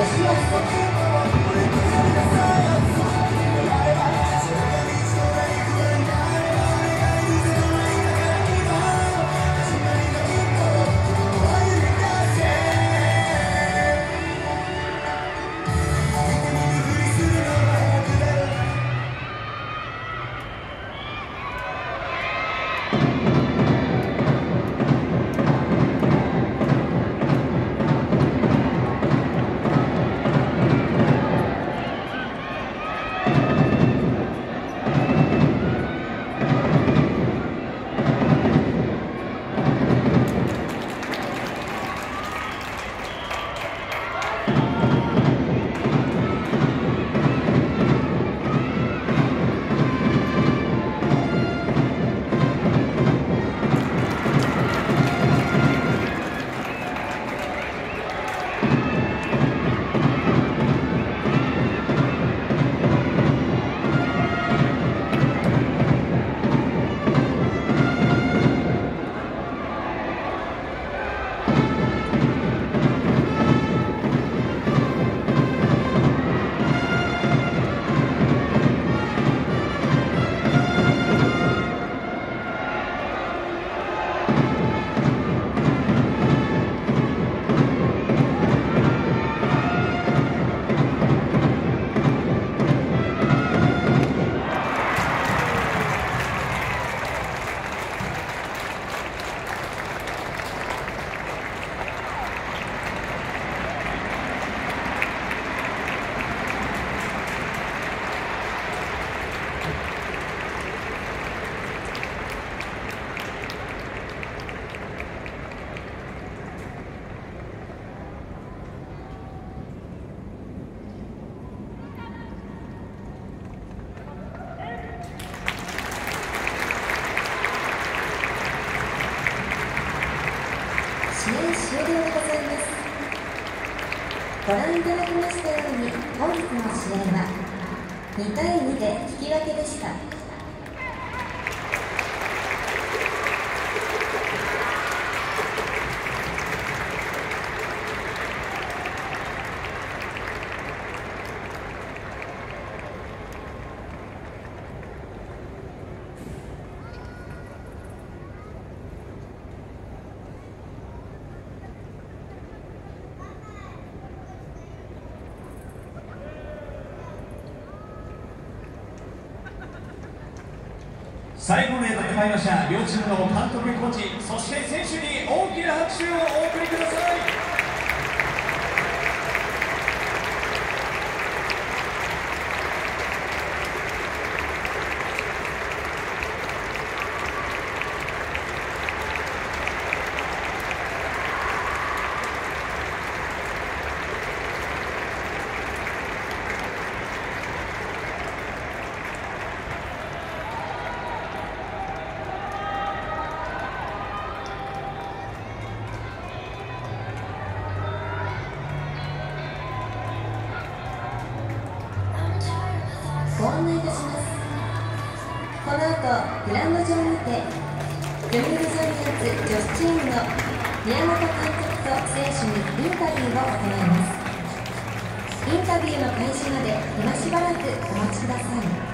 Deus. 終了でございます。ご覧いただきましたように本日の試合は2対2で引き分けでした。最後まで戦いました両チームの監督コーチそして選手に大きな拍手をこの後グラウンド上にて読売ジャイアンツ女子チームの宮本監督と選手にインタビューを行います。インタビューの開始まで今しばらくお待ちください。